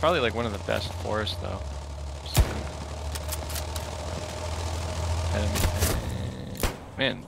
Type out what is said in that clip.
probably like one of the best forests though. Man,